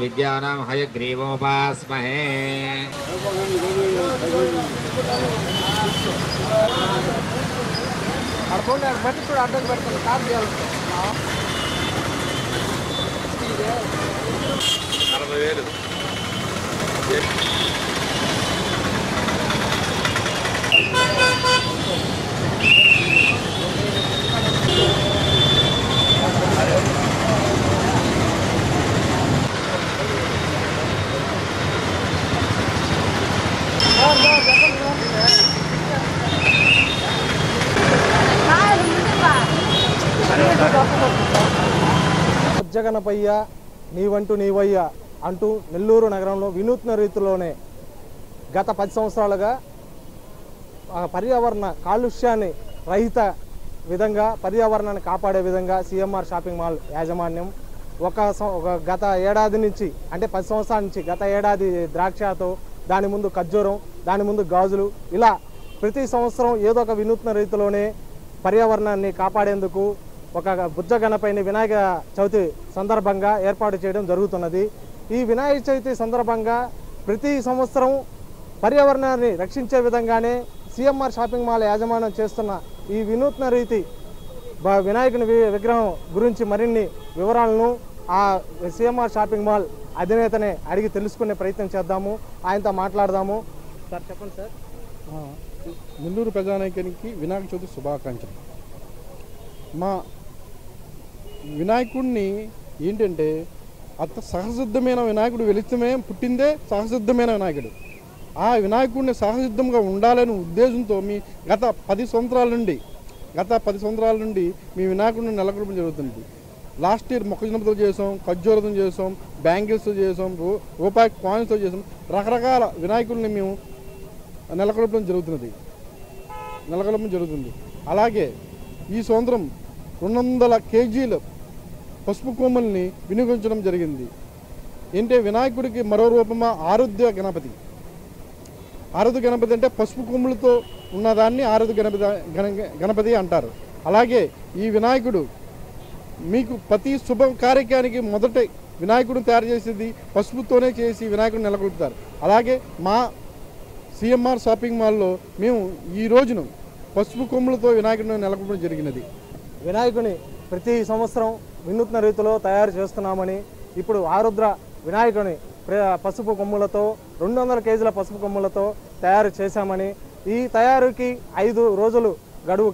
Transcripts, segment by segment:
विद्यानां हयग्रीवोपास्महे। నలభై వేలు జగనపయ్య నీవంటూ నీవయ్య అంటూ నెల్లూరు నగరంలో వినూత్న రీతిలోనే గత పది సంవత్సరాలుగా పర్యావరణ కాలుష్యాన్ని రహిత విధంగా పర్యావరణాన్ని కాపాడే విధంగా సిఎంఆర్ షాపింగ్ మాల్ యాజమాన్యం ఒక ఒక గత ఏడాది నుంచి అంటే పది సంవత్సరాల నుంచి గత ఏడాది ద్రాక్షతో దాని ముందు ఖర్జూరం దాని ముందు గాజులు ఇలా ప్రతి సంవత్సరం ఏదో ఒక వినూత్న రీతిలోనే పర్యావరణాన్ని కాపాడేందుకు ఒక బుజ్జ గణపైన వినాయక చవితి సందర్భంగా ఏర్పాటు చేయడం జరుగుతున్నది. ఈ వినాయక చవితి సందర్భంగా ప్రతి సంవత్సరం పర్యావరణాన్ని రక్షించే విధంగానే సిఎంఆర్ షాపింగ్ మాల్ యాజమాన్యం చేస్తున్న ఈ వినూత్న రీతి బ- వినాయకుని విగ్రహం గురించి మరిన్ని వివరాలను ఆ సిఎంఆర్ షాపింగ్ మాల్ అధినేతనే అడిగి తెలుసుకునే ప్రయత్నం చేద్దాము. ఆయనతో మాట్లాడదాము. సార్ చెప్పండి సార్. నెల్లూరు ప్రజానాయకునికి వినాయక చవితి శుభాకాంక్షలు. మా వినాయకుడిని ఏంటంటే అంత సహసిద్ధమైన వినాయకుడు వెలితమే పుట్టిందే సహసిద్ధమైన వినాయకుడు. ఆ వినాయకుడిని సహసిద్ధంగా ఉండాలనే ఉద్దేశంతో మీ గత పది సంవత్సరాల నుండి గత పది సంవత్సరాల నుండి మీ వినాయకుడిని నెలకొల్పడం జరుగుతుంది. లాస్ట్ ఇయర్ మొక్కజొన్నతో చేసాం ఖర్జూరతో చేసాం బ్యాంగిల్స్తో చేసాం రూ రూపాయి కాయిన్స్తో చేసాం. రకరకాల వినాయకుడిని మేము నెలకొల్పడం జరుగుతున్నది. నెలకొల్పడం జరుగుతుంది. అలాగే ఈ సంవత్సరం రెండు వందల కేజీలు పసుపు కొమ్మల్ని వినియోగించడం జరిగింది. ఏంటంటే వినాయకుడికి మరో రూపమా ఆరుద్య గణపతి? ఆరుద్య గణపతి అంటే పసుపు కొమ్ములతో ఉన్నదాన్ని ఆరుద్య గణపతి గణ- గణపతి అంటారు. అలాగే ఈ వినాయకుడు మీకు ప్రతి శుభ కార్యక్రమానికి మొదట వినాయకుడిని తయారు చేసేది పసుపుతోనే చేసి వినాయకుడిని నెలకొల్పుతారు అలాగే మా సిఎంఆర్ షాపింగ్ మాల్లో మేము ఈ రోజును పసుపు కొమ్ములతో వినాయకుడిని నెలకొల్పడం జరిగినది. వినాయకుని ప్రతి సంవత్సరం వినూత్న రీతిలో తయారు చేస్తున్నామని ఇప్పుడు ఆరుద్ర వినాయకుని ప్ర- పసుపు కొమ్ములతో రెండు వందల కేజీల పసుపు కొమ్ములతో తయారు చేశామని ఈ తయారీకి ఐదు రోజులు గడువు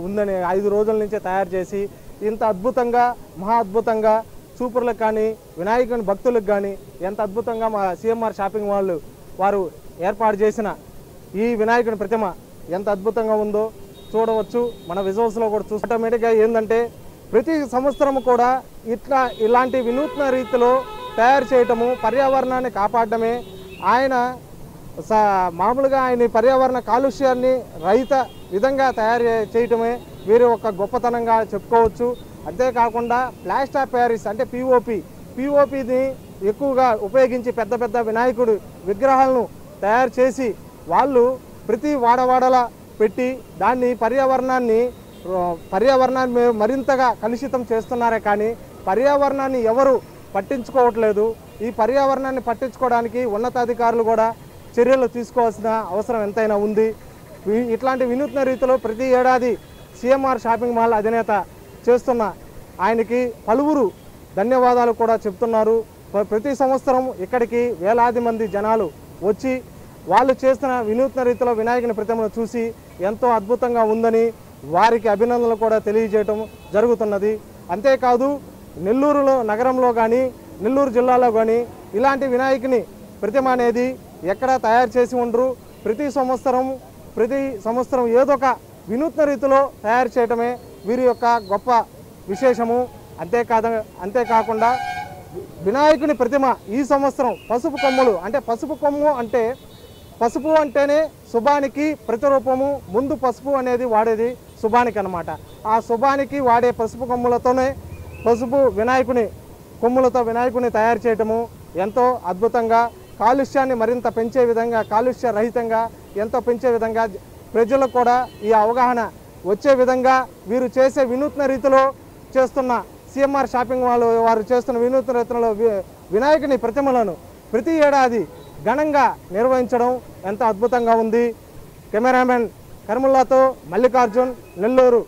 ఉందని ఐదు రోజుల నుంచే తయారు చేసి ఇంత అద్భుతంగా మహా అద్భుతంగా చూపులకు కానీ వినాయకుని భక్తులకు కానీ ఎంత అద్భుతంగా మా సిఎంఆర్ షాపింగ్ మాల్ వారు ఏర్పాటు చేసిన ఈ వినాయకుని ప్రతిమ ఎంత అద్భుతంగా ఉందో చూడవచ్చు. మన విజువల్స్లో కూడా చూసి ఆటోమేటిక్గా ఏంటంటే ప్రతి సంవత్సరం కూడా ఇట్లా ఇలాంటి వినూత్న రీతిలో తయారు చేయటము పర్యావరణాన్ని కాపాడటమే ఆయన మామూలుగా ఆయన పర్యావరణ కాలుష్యాన్ని రహిత విధంగా తయారు చేయటమే వీరి ఒక గొప్పతనంగా చెప్పుకోవచ్చు. అంతేకాకుండా ప్లాస్టర్ ఆఫ్ ప్యారిస్ అంటే పిఓపి పిఓపిని ఎక్కువగా ఉపయోగించి పెద్ద పెద్ద వినాయకుడు విగ్రహాలను తయారు చేసి వాళ్ళు ప్రతి వాడవాడలా పెట్టి దాన్ని పర్యావరణాన్ని పర్యావరణాన్ని మే- మరింతగా కలుషితం చేస్తున్నారే కానీ పర్యావరణాన్ని ఎవరు పట్టించుకోవట్లేదు. ఈ పర్యావరణాన్ని పట్టించుకోవడానికి ఉన్నతాధికారులు కూడా చర్యలు తీసుకోవాల్సిన అవసరం ఎంతైనా ఉంది. ఇట్లాంటి వినూత్న రీతిలో ప్రతి ఏడాది సిఎంఆర్ షాపింగ్ మాల్ అధినేత చేస్తున్న ఆయనకి పలువురు ధన్యవాదాలు కూడా చెప్తున్నారు. ప్రతి సంవత్సరం ఇక్కడికి వేలాది మంది జనాలు వచ్చి వాళ్ళు చేస్తున్న వినూత్న రీతిలో వినాయకుని ప్రతిమను చూసి ఎంతో అద్భుతంగా ఉందని వారికి అభినందనలు కూడా తెలియజేయటం జరుగుతున్నది. అంతేకాదు నెల్లూరులో నగరంలో కానీ నెల్లూరు జిల్లాలో కానీ ఇలాంటి వినాయకుని ప్రతిమ అనేది ఎక్కడ తయారు చేసి ఉండరు. ప్రతి సంవత్సరం ప్రతి సంవత్సరం ఏదో ఒక వినూత్న రీతిలో తయారు చేయటమే వీరి యొక్క గొప్ప విశేషము. అంతేకాద అంతేకాకుండా వినాయకుని ప్రతిమ ఈ సంవత్సరం పసుపు కొమ్ములు అంటే పసుపు కొమ్ము అంటే పసుపు అంటేనే శుభానికి ప్రతిరూపము. ముందు పసుపు అనేది వాడేది. శుభానికి అనమాట ఆ శుభానికి వాడే పసుపు కొమ్ములతోనే పసుపు వినాయకుని కొమ్ములతో వినాయకుని తయారు చేయటము ఎంతో అద్భుతంగా కాలుష్యాన్ని మరింత పెంచే విధంగా కాలుష్య రహితంగా ఎంతో పెంచే విధంగా ప్రజలకు కూడా ఈ అవగాహన వచ్చే విధంగా వీరు చేసే వినూత్న రీతిలో చేస్తున్న సిఎంఆర్ షాపింగ్ మాల్ వారు చేస్తున్న వినూత్న రీతిలో వినాయకుని ప్రతిమలను ప్రతి ఏడాది ఘనంగా నిర్వహించడం ఎంతో అద్భుతంగా ఉంది. కెమెరామెన్ కర్ముల్లాతో మల్లికార్జున్ నెల్లూరు.